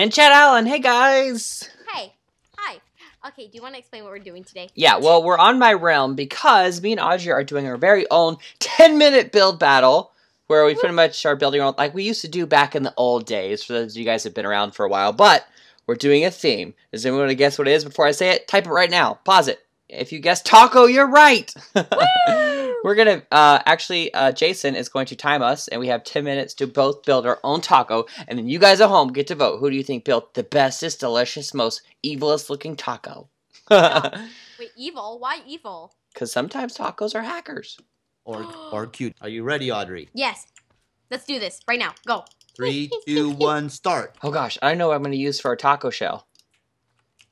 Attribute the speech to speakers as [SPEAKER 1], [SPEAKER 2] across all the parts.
[SPEAKER 1] And Chad Alan, hey guys!
[SPEAKER 2] Hey, hi. Okay, do you want to explain what we're doing today?
[SPEAKER 1] Yeah, well, we're on my realm because me and Audrey are doing our very own 10 minute build battle where we pretty much are building our own, like we used to do back in the old days, for those of you guys have been around for a while. But we're doing a theme. Does anyone want to guess what it is before I say it? Type it right now. Pause it. If you guess taco, you're right! We're gonna uh, actually. Uh, Jason is going to time us, and we have ten minutes to both build our own taco, and then you guys at home get to vote. Who do you think built the bestest, delicious, most evilest looking taco? Because
[SPEAKER 2] Wait, evil? Why evil?
[SPEAKER 1] Because sometimes tacos are hackers.
[SPEAKER 3] or or cute. Are you ready, Audrey?
[SPEAKER 2] Yes. Let's do this right now. Go.
[SPEAKER 3] Three, two, one, start.
[SPEAKER 1] Oh gosh, I know what I'm gonna use for a taco shell.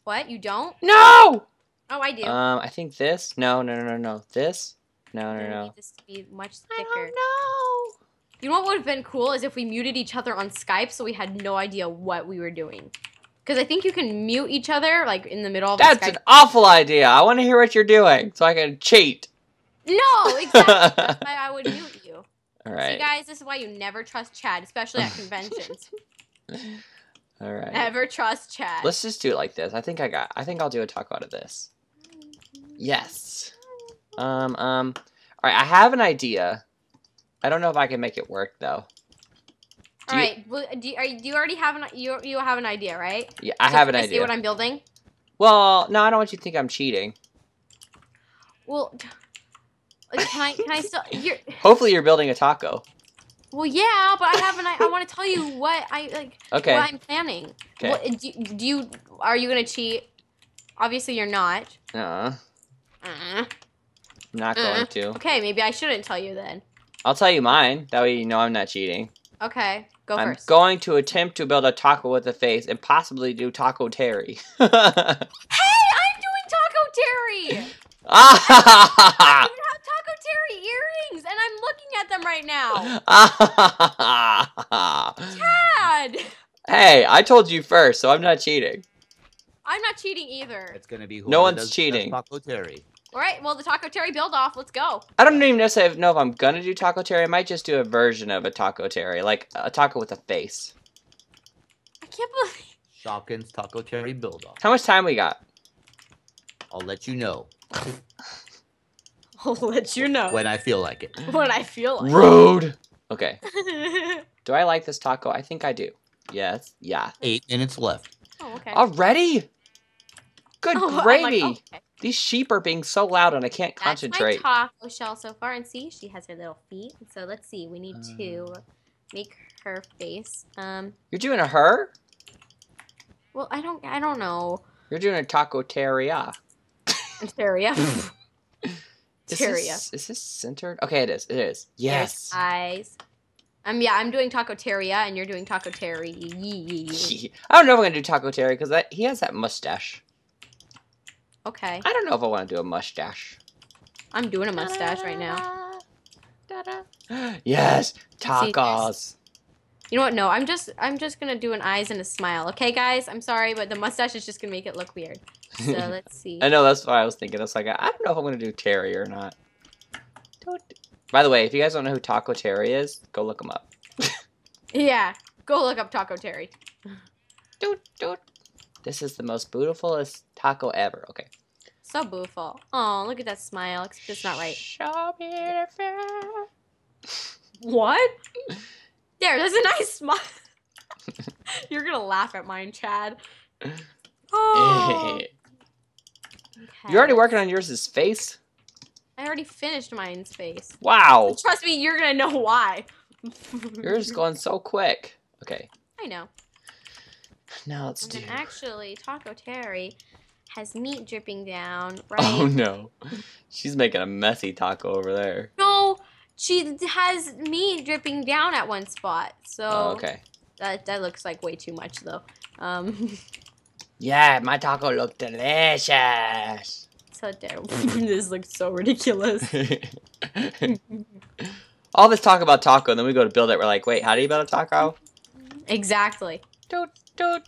[SPEAKER 2] What? You don't?
[SPEAKER 1] No.
[SPEAKER 2] Oh, I do.
[SPEAKER 1] Um, I think this. No, no, no, no, no. This. No, no, no.
[SPEAKER 2] this to be much
[SPEAKER 1] I
[SPEAKER 2] thicker.
[SPEAKER 1] don't know.
[SPEAKER 2] You know what would have been cool is if we muted each other on Skype so we had no idea what we were doing. Because I think you can mute each other like in the middle of
[SPEAKER 1] That's
[SPEAKER 2] a
[SPEAKER 1] an awful idea. I want to hear what you're doing so I can cheat.
[SPEAKER 2] No, exactly. That's why I would mute you.
[SPEAKER 1] All right.
[SPEAKER 2] See, guys, this is why you never trust Chad, especially at conventions.
[SPEAKER 1] All right.
[SPEAKER 2] Never trust Chad.
[SPEAKER 1] Let's just do it like this. I think I got. I think I'll do a taco out of this. Yes. Um. Um. All right. I have an idea. I don't know if I can make it work though. do
[SPEAKER 2] All
[SPEAKER 1] you-
[SPEAKER 2] right. Well, do, you, are do you already have an you you have an idea, right?
[SPEAKER 1] Yeah, I
[SPEAKER 2] So
[SPEAKER 1] have an
[SPEAKER 2] I See what I'm building?
[SPEAKER 1] Well, no, I don't want you to think I'm cheating.
[SPEAKER 2] Well, can I can I still? You're,
[SPEAKER 1] Hopefully, you're building a taco.
[SPEAKER 2] well, yeah, but I haven't. I, I want to tell you what I like.
[SPEAKER 1] Okay.
[SPEAKER 2] What I'm planning.
[SPEAKER 1] Okay.
[SPEAKER 2] What, do, do you are you gonna cheat? Obviously, you're not.
[SPEAKER 1] Uh,
[SPEAKER 2] Uh,
[SPEAKER 1] I'm not
[SPEAKER 2] Uh-uh.
[SPEAKER 1] going to.
[SPEAKER 2] okay, maybe I shouldn't tell you then.
[SPEAKER 1] I'll tell you mine. That way, you know I'm not cheating.
[SPEAKER 2] Okay, go
[SPEAKER 1] I'm
[SPEAKER 2] first.
[SPEAKER 1] going to attempt to build a taco with a face and possibly do taco Terry.
[SPEAKER 2] hey, I'm doing Taco Terry. I even have Taco Terry earrings, and I'm looking at them right now. Dad,
[SPEAKER 1] hey, I told you first, so I'm not cheating.
[SPEAKER 2] I'm not cheating either.
[SPEAKER 3] It's gonna be
[SPEAKER 1] No one's
[SPEAKER 3] does- does
[SPEAKER 1] cheating.
[SPEAKER 3] Taco Terry.
[SPEAKER 2] All right, well the Taco Terry build off. Let's go.
[SPEAKER 1] I don't even necessarily know if I'm gonna do taco Terry. I might just do a version of a taco Terry, like a taco with a face.
[SPEAKER 2] I can't believe.
[SPEAKER 3] Shopkins Taco Terry build off.
[SPEAKER 1] How much time we got?
[SPEAKER 3] I'll let you know
[SPEAKER 2] I'll let you know
[SPEAKER 3] when I feel like it.
[SPEAKER 2] when I feel like.
[SPEAKER 1] Rude. Okay.
[SPEAKER 2] oh,
[SPEAKER 1] Do I like this taco? I think I do. Yes. Yeah.
[SPEAKER 3] Eight minutes left.
[SPEAKER 2] Oh, okay.
[SPEAKER 1] Already? Good
[SPEAKER 2] Oh, I'm like,
[SPEAKER 1] gravy.
[SPEAKER 2] okay.
[SPEAKER 1] These sheep are being so loud and I can't
[SPEAKER 2] That's
[SPEAKER 1] concentrate.
[SPEAKER 2] my taco shell so far, and see, she has her little feet. So let's see. We need to
[SPEAKER 1] Uh.
[SPEAKER 2] make her face. Um.
[SPEAKER 1] You're doing a her?
[SPEAKER 2] Well, I don't. I don't know.
[SPEAKER 1] You're doing a taco.
[SPEAKER 2] Teria.
[SPEAKER 1] Is
[SPEAKER 2] Teria.
[SPEAKER 1] this, is this centered? Okay, it is. It is. Yes.
[SPEAKER 2] Eyes. Um. Yeah, I'm doing taco teria, and you're doing taco terry.
[SPEAKER 1] I don't know if I'm gonna do taco Terry because he has that mustache.
[SPEAKER 2] Okay.
[SPEAKER 1] I don't know if I want to do a mustache.
[SPEAKER 2] I'm doing a mustache right now.
[SPEAKER 1] yes,
[SPEAKER 2] see
[SPEAKER 1] tacos.
[SPEAKER 2] You know what? No, I'm just I'm just gonna do an eyes and a smile. Okay, guys. I'm sorry, but the mustache is just gonna make it look weird. So let's see.
[SPEAKER 1] I know that's what I was thinking. It's like I don't know if I'm gonna do Terry or not. Don't. By the way, if you guys don't know who Taco Terry is, go look him up.
[SPEAKER 2] Yeah. Go look up Taco Terry.
[SPEAKER 1] Doot, doot. This is the most beautifulest taco ever. Okay.
[SPEAKER 2] So beautiful. Oh, look at that smile. It's just not right.
[SPEAKER 1] So beautiful.
[SPEAKER 2] What? There, that's a nice smile. You're gonna laugh at mine, Chad. Oh.
[SPEAKER 1] You're already working on yours' face?
[SPEAKER 2] I already finished mine's face.
[SPEAKER 1] Wow.
[SPEAKER 2] Trust me, you're gonna know why.
[SPEAKER 1] Yours is going so quick. Okay.
[SPEAKER 2] I know.
[SPEAKER 1] Now do.
[SPEAKER 2] then actually, Taco Terry has meat dripping down, right?
[SPEAKER 1] Oh no. She's making a messy taco over there.
[SPEAKER 2] No, she has meat dripping down at one spot. So
[SPEAKER 1] Oh, okay.
[SPEAKER 2] that that looks like way too much though. Um,
[SPEAKER 1] Yeah, my taco look delicious.
[SPEAKER 2] so terrible. this looks so ridiculous.
[SPEAKER 1] All this talk about taco, and then we go to build it. We're like, wait, how do you build a taco?
[SPEAKER 2] exactly.
[SPEAKER 1] Doot, doot,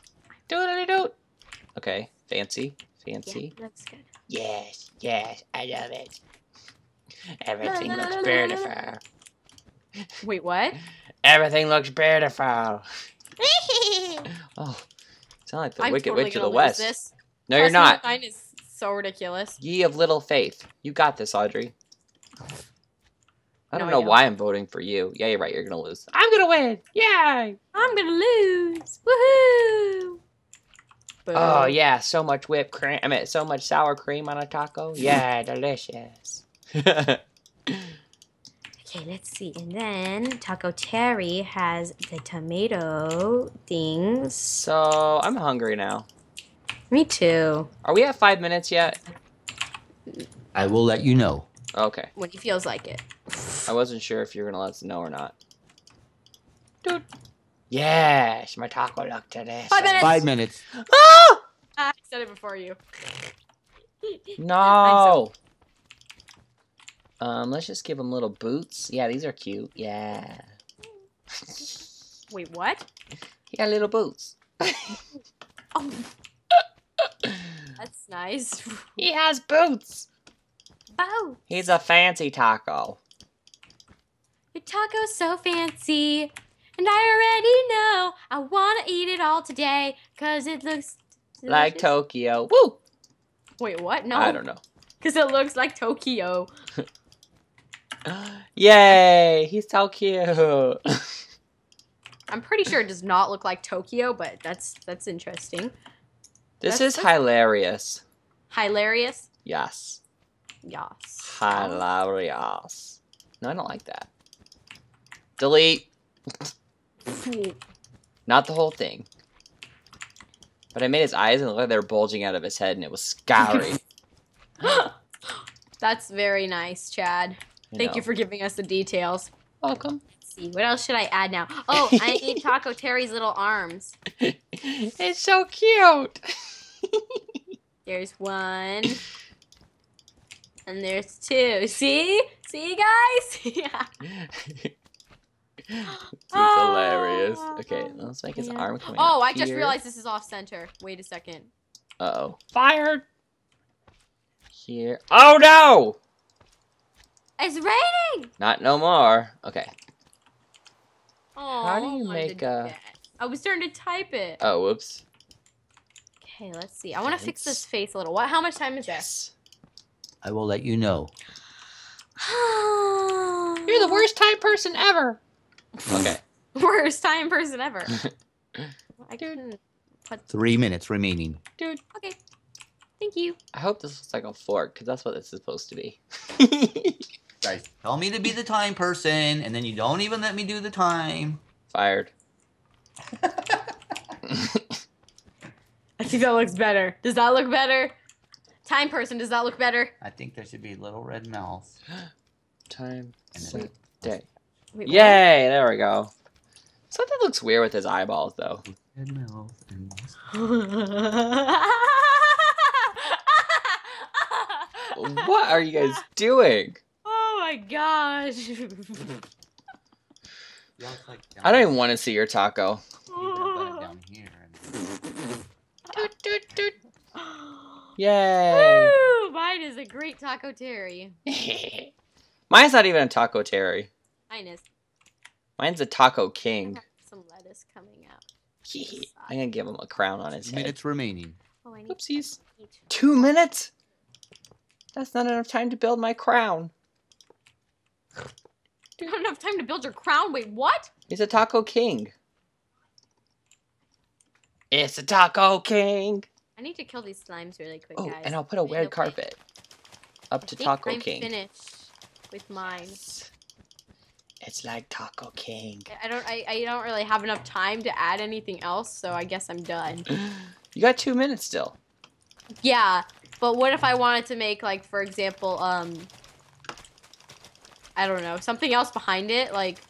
[SPEAKER 1] doodly doot. Okay, fancy, fancy.
[SPEAKER 2] Yeah,
[SPEAKER 1] fancy.
[SPEAKER 2] looks good.
[SPEAKER 1] Yes, yes, I love it. Everything
[SPEAKER 2] La, la,
[SPEAKER 1] looks
[SPEAKER 2] la,
[SPEAKER 1] beautiful.
[SPEAKER 2] Wait, what?
[SPEAKER 1] Everything looks beautiful. Oh, Sound like the
[SPEAKER 2] I'm
[SPEAKER 1] Wicked
[SPEAKER 2] totally
[SPEAKER 1] Witch of the West.
[SPEAKER 2] This.
[SPEAKER 1] No, you're
[SPEAKER 2] Trust me,
[SPEAKER 1] not.
[SPEAKER 2] Mine is so ridiculous.
[SPEAKER 1] Ye of little faith. You got this, Audrey. I don't
[SPEAKER 2] No, I
[SPEAKER 1] know
[SPEAKER 2] don't.
[SPEAKER 1] why I'm voting for you. Yeah, you're right. You're gonna lose. I'm gonna win. Yay!
[SPEAKER 2] I'm gonna lose. Woohoo!
[SPEAKER 1] Oh yeah, so much whipped cream. I mean, so much sour cream on a taco. Yeah, delicious.
[SPEAKER 2] Okay, let's see. And then Taco Terry has the tomato things.
[SPEAKER 1] so I'm hungry now.
[SPEAKER 2] Me too.
[SPEAKER 1] Are we at five minutes yet?
[SPEAKER 3] I will let you know.
[SPEAKER 1] Okay.
[SPEAKER 2] When he feels like it.
[SPEAKER 1] I wasn't sure if you were gonna let us know or not. Dude. Yes, my taco looked delicious.
[SPEAKER 2] Five minutes.
[SPEAKER 3] Five minutes.
[SPEAKER 1] Ah!
[SPEAKER 2] I said it before you.
[SPEAKER 1] No. Um, let's just give them little boots. Yeah, these are cute. Yeah.
[SPEAKER 2] Wait, what?
[SPEAKER 1] He got little boots.
[SPEAKER 2] Oh. That's nice.
[SPEAKER 1] He has boots.
[SPEAKER 2] Oh,
[SPEAKER 1] He's a fancy taco.
[SPEAKER 2] your taco's so fancy. And I already know I want to eat it all today because it looks
[SPEAKER 1] Like. Tokyo. Woo!
[SPEAKER 2] Wait, what? No.
[SPEAKER 1] I don't know.
[SPEAKER 2] Because it looks like Tokyo.
[SPEAKER 1] Yay! He's so cute.
[SPEAKER 2] I'm pretty sure it does not look like Tokyo, but that's that's interesting.
[SPEAKER 1] this
[SPEAKER 2] That's-
[SPEAKER 1] is hilarious.
[SPEAKER 2] Hilarious.
[SPEAKER 1] Yes.
[SPEAKER 2] Yes.
[SPEAKER 1] Hilarious. No, I don't like that. Delete. Not the whole thing. But I made his eyes and it looked like they were bulging out of his head and it was scary.
[SPEAKER 2] That's very nice, Chad. Thank you for giving us the details.
[SPEAKER 1] welcome.
[SPEAKER 2] Let's see, what else should I add now? Oh, I need Taco Terry's little arms.
[SPEAKER 1] it's so cute.
[SPEAKER 2] There's one. And there's two. See? See, guys? yeah.
[SPEAKER 1] It's hilarious. Okay, let's make his
[SPEAKER 2] Yeah.
[SPEAKER 1] arm come
[SPEAKER 2] Oh,
[SPEAKER 1] out
[SPEAKER 2] I just realized this is off center. Wait a second.
[SPEAKER 1] Uh oh. Fired! Here. Oh no!
[SPEAKER 2] It's raining!
[SPEAKER 1] Not no more. Okay.
[SPEAKER 2] Oh,
[SPEAKER 1] How do you make a-
[SPEAKER 2] I was starting to type it.
[SPEAKER 1] Oh, whoops.
[SPEAKER 2] Okay, let's see. I want to fix this face a little. What? How much time is
[SPEAKER 1] Yes.
[SPEAKER 3] I will let you know.
[SPEAKER 1] You're the worst type person ever. Okay.
[SPEAKER 2] worst time person ever. I
[SPEAKER 1] Dude.
[SPEAKER 2] couldn't put.
[SPEAKER 3] Three minutes remaining.
[SPEAKER 1] Dude,
[SPEAKER 2] Okay. Thank you.
[SPEAKER 1] I hope this looks like a fork, because that's what it's supposed to be.
[SPEAKER 3] Guys, tell me to be the time person, and then you don't even let me do the time.
[SPEAKER 1] Fired.
[SPEAKER 2] I think that looks better. Does that look better? Time person, does that look better?
[SPEAKER 3] I think there should be a little red mouths.
[SPEAKER 1] Time.
[SPEAKER 3] And then
[SPEAKER 1] Set, day.
[SPEAKER 2] Wait, what?
[SPEAKER 1] Yay! There we go. Something looks weird with his eyeballs, though.
[SPEAKER 3] red mouth and
[SPEAKER 1] What are you guys doing?
[SPEAKER 2] oh my gosh.
[SPEAKER 3] You look like down-
[SPEAKER 1] I don't even want to see your taco.
[SPEAKER 3] You gotta put it down
[SPEAKER 1] Yay!
[SPEAKER 2] Woo! Mine is a great taco terry.
[SPEAKER 1] Mine's not even a taco terry.
[SPEAKER 2] Mine is.
[SPEAKER 1] Mine's a taco king.
[SPEAKER 2] some lettuce coming out.
[SPEAKER 1] I'm gonna give him a crown on his
[SPEAKER 3] Two
[SPEAKER 1] head.
[SPEAKER 3] minutes remaining.
[SPEAKER 2] Oh, I need.
[SPEAKER 1] Oopsies.
[SPEAKER 2] need-
[SPEAKER 1] Two minutes? That's not enough time to build my crown.
[SPEAKER 2] You don't have enough time to build your crown. Wait, what?
[SPEAKER 1] He's a taco king. It's a taco king.
[SPEAKER 2] I need to kill these slimes really quick,
[SPEAKER 1] Oh,
[SPEAKER 2] guys.
[SPEAKER 1] and I'll put a
[SPEAKER 2] Wait,
[SPEAKER 1] red
[SPEAKER 2] okay.
[SPEAKER 1] carpet up
[SPEAKER 2] I
[SPEAKER 1] to
[SPEAKER 2] think
[SPEAKER 1] Taco
[SPEAKER 2] I'm
[SPEAKER 1] King.
[SPEAKER 2] finished with mine.
[SPEAKER 1] It's like Taco King.
[SPEAKER 2] I- don't. I, I don't really have enough time to add anything else, so I guess I'm done.
[SPEAKER 1] You got two minutes still.
[SPEAKER 2] Yeah, but what if I wanted to make like, for example, um, I don't know, something else behind it? Like,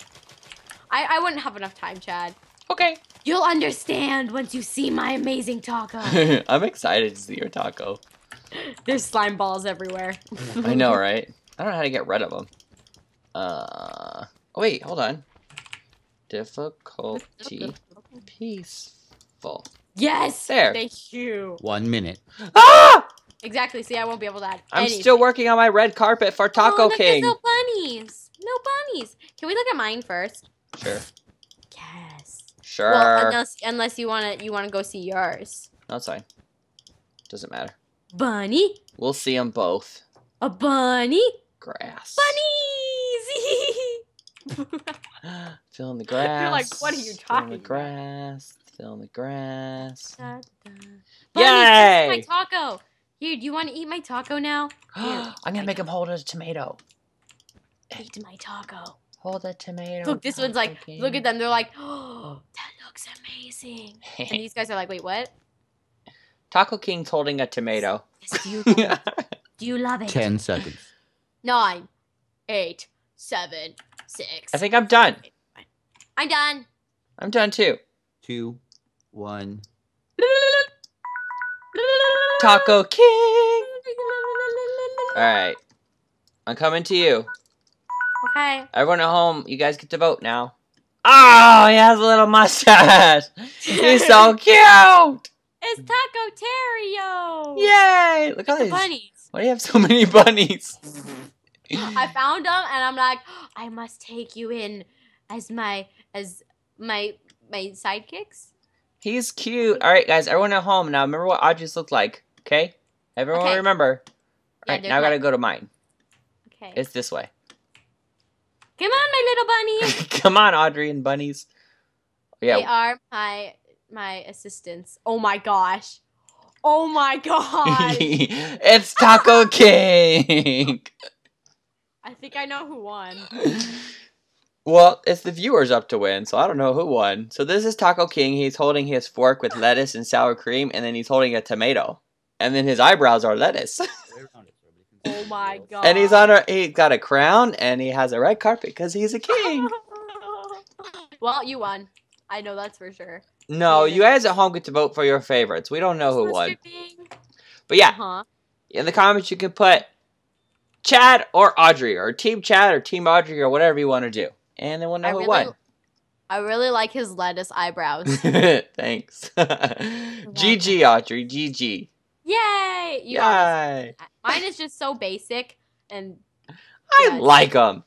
[SPEAKER 2] I I wouldn't have enough time, Chad.
[SPEAKER 1] Okay.
[SPEAKER 2] You'll understand once you see my amazing taco.
[SPEAKER 1] I'm excited to see your taco.
[SPEAKER 2] There's slime balls everywhere.
[SPEAKER 1] I know, right? I don't know how to get rid of them. Uh, wait, hold on. Difficulty peaceful.
[SPEAKER 2] Yes.
[SPEAKER 1] There.
[SPEAKER 2] Thank you.
[SPEAKER 3] One minute.
[SPEAKER 1] Ah!
[SPEAKER 2] Exactly. See, I won't be able to add.
[SPEAKER 1] I'm
[SPEAKER 2] anything.
[SPEAKER 1] still working on my red carpet for Taco
[SPEAKER 2] oh, look, there's
[SPEAKER 1] King.
[SPEAKER 2] No bunnies. No bunnies. Can we look at mine first?
[SPEAKER 1] Sure,
[SPEAKER 2] Yes.
[SPEAKER 1] Sure.
[SPEAKER 2] Well, unless unless you wanna you wanna go see yours.
[SPEAKER 1] That's fine. Doesn't matter.
[SPEAKER 2] Bunny,
[SPEAKER 1] We'll see them both.
[SPEAKER 2] a bunny,
[SPEAKER 1] Grass.
[SPEAKER 2] bunnies.
[SPEAKER 1] Fill in the grass.
[SPEAKER 2] You're like, "What are you talking
[SPEAKER 1] Fill in
[SPEAKER 2] talking
[SPEAKER 1] the
[SPEAKER 2] about?"
[SPEAKER 1] grass. Fill in the grass.
[SPEAKER 2] Da, da. Bunnies,
[SPEAKER 1] Yay!
[SPEAKER 2] my taco. Here, do you want to eat my taco now? Here,
[SPEAKER 1] I'm gonna make him hold a tomato.
[SPEAKER 2] eat my taco.
[SPEAKER 1] Hold a tomato.
[SPEAKER 2] Look, this one's like,
[SPEAKER 1] Taco
[SPEAKER 2] look at them. They're like, oh, that looks amazing. And these guys are like, wait, what?
[SPEAKER 1] Taco King's holding a tomato.
[SPEAKER 2] Yes, do you love it? Do you love it?
[SPEAKER 3] Ten seconds.
[SPEAKER 2] Nine, eight, seven, six.
[SPEAKER 1] I think I'm done.
[SPEAKER 2] I'm done.
[SPEAKER 1] I'm done too.
[SPEAKER 3] Two, one.
[SPEAKER 1] Taco King. All right. I'm coming to you.
[SPEAKER 2] Okay.
[SPEAKER 1] Everyone at home, you guys get to vote now. Oh, he has a little mustache. He's so cute.
[SPEAKER 2] It's Taco Terrio.
[SPEAKER 1] Yay! Look at
[SPEAKER 2] The
[SPEAKER 1] these.
[SPEAKER 2] bunnies.
[SPEAKER 1] Why do you have so many bunnies?
[SPEAKER 2] I found them and I'm like, I must take you in as my as my my sidekicks.
[SPEAKER 1] He's cute. All right, guys, everyone at home now. Remember what Audrey's looked like, okay? Everyone
[SPEAKER 2] Okay.
[SPEAKER 1] remember. All
[SPEAKER 2] Yeah,
[SPEAKER 1] right, now I gotta go to mine.
[SPEAKER 2] Okay.
[SPEAKER 1] It's this way.
[SPEAKER 2] Come on, my little bunnies.
[SPEAKER 1] Come on, Audrey and bunnies.
[SPEAKER 2] They are my my assistants. Oh my gosh. Oh my god.
[SPEAKER 1] it's Taco King.
[SPEAKER 2] I think I know who won.
[SPEAKER 1] well, it's the viewers up to win, so I don't know who won. So this is Taco King. He's holding his fork with lettuce and sour cream, and then he's holding a tomato, and then his eyebrows are lettuce.
[SPEAKER 2] Oh my god.
[SPEAKER 1] and he's on a he's got a crown, and he has a red carpet because he's a king.
[SPEAKER 2] well, you won. I know that's for sure.
[SPEAKER 1] No, you guys at home get to vote for your favorites. We don't know who won, but yeah,
[SPEAKER 2] Uh-huh.
[SPEAKER 1] in the comments you can put Chad or Audrey or Team Chad or Team Audrey or whatever you want to do, and then we'll know
[SPEAKER 2] I
[SPEAKER 1] who
[SPEAKER 2] really,
[SPEAKER 1] won.
[SPEAKER 2] I really like his lettuce eyebrows.
[SPEAKER 1] Thanks. GG, Audrey. GG.
[SPEAKER 2] Yay! You
[SPEAKER 1] Yay.
[SPEAKER 2] Mine is just so basic and
[SPEAKER 1] I
[SPEAKER 2] Yeah,
[SPEAKER 1] like them.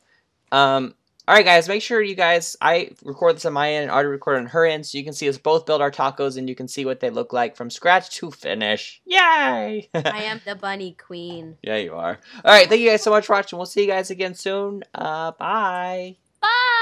[SPEAKER 1] Um, all right, guys. Make sure you guys. I record this on my end, and Audrey record on her end, so you can see us both build our tacos, and you can see what they look like from scratch to finish. Yay!
[SPEAKER 2] I am the bunny queen.
[SPEAKER 1] yeah, you are. All right. Thank you guys so much for watching. We'll see you guys again soon. Uh, bye.
[SPEAKER 2] Bye!